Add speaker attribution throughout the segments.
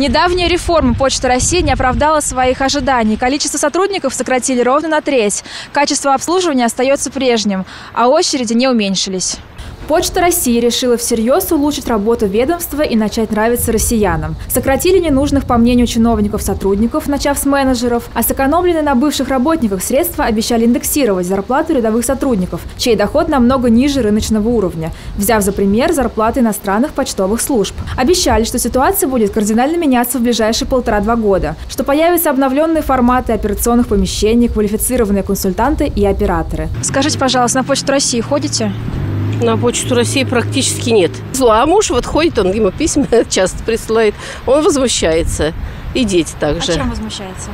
Speaker 1: Недавняя реформа Почты России не оправдала своих ожиданий. Количество сотрудников сократили ровно на треть. Качество обслуживания остается прежним, а очереди не уменьшились. Почта России решила всерьез улучшить работу ведомства и начать нравиться россиянам. Сократили ненужных, по мнению чиновников, сотрудников, начав с менеджеров, а сэкономленные на бывших работниках средства обещали индексировать зарплату рядовых сотрудников, чей доход намного ниже рыночного уровня, взяв за пример зарплаты иностранных почтовых служб. Обещали, что ситуация будет кардинально меняться в ближайшие полтора-два года, что появятся обновленные форматы операционных помещений, квалифицированные консультанты и операторы. Скажите, пожалуйста, на Почту России ходите?
Speaker 2: На почту России практически нет. А муж вот ходит, он ему письма часто присылает, он возмущается. И дети также.
Speaker 1: А чем возмущается?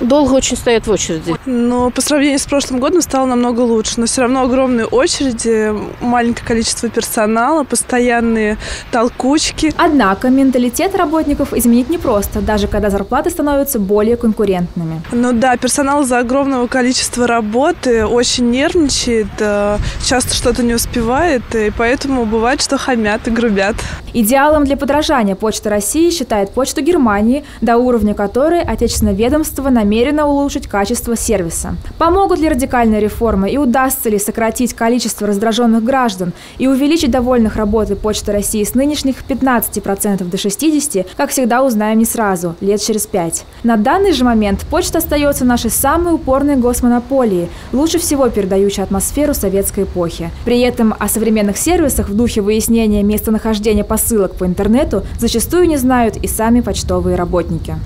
Speaker 2: Долго очень стоят в очереди.
Speaker 3: Но по сравнению с прошлым годом стало намного лучше. Но все равно огромные очереди, маленькое количество персонала, постоянные толкучки.
Speaker 1: Однако менталитет работников изменить непросто, даже когда зарплаты становятся более конкурентными.
Speaker 3: Ну да, персонал за огромного количества работы очень нервничает, э, часто что-то не успевает, и поэтому бывает, что хамят и грубят.
Speaker 1: Идеалом для подражания Почта России считает Почту Германии, до уровня которой отечественное ведомство намерено улучшить качество сервиса. Помогут ли радикальные реформы и удастся ли сократить количество раздраженных граждан и увеличить довольных работой Почты России с нынешних 15% до 60%, как всегда узнаем не сразу, лет через пять. На данный же момент почта остается нашей самой упорной госмонополией, лучше всего передающей атмосферу советской эпохи. При этом о современных сервисах в духе выяснения местонахождения посылок по интернету зачастую не знают и сами почтовые работники.